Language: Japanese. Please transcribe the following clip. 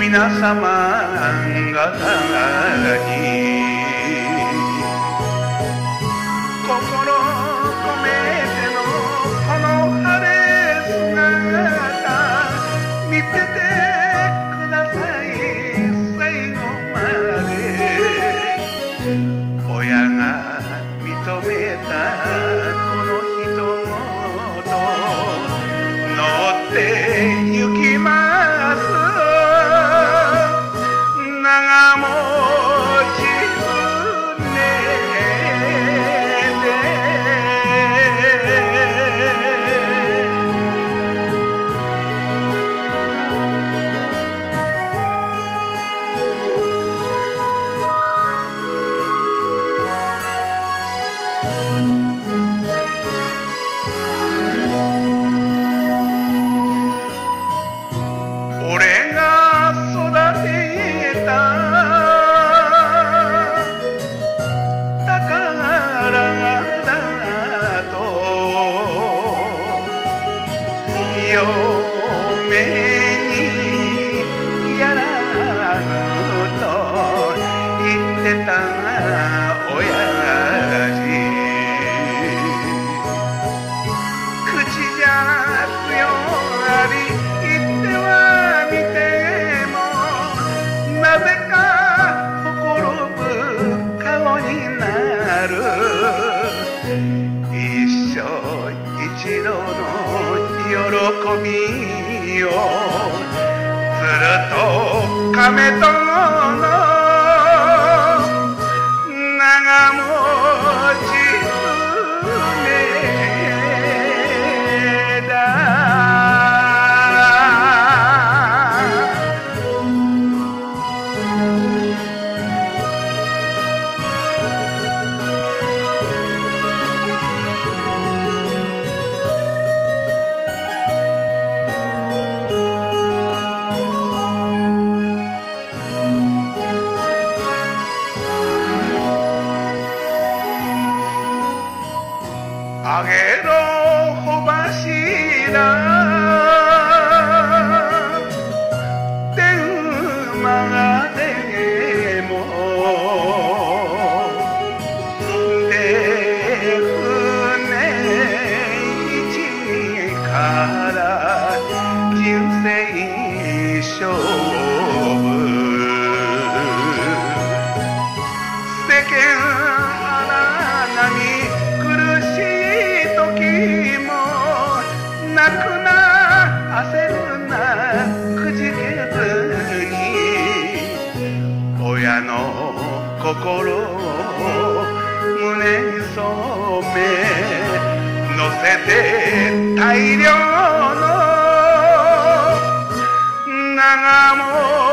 皆様方に心てた親父口じゃ強がり言ってはみてもなぜか心ぶ顔になる。一生一度の喜びをずると亀との tengamos 人生勝負世間荒波苦しい時も泣くな焦るなくじけずに親の心を胸に染め乗せて大量の gran amor.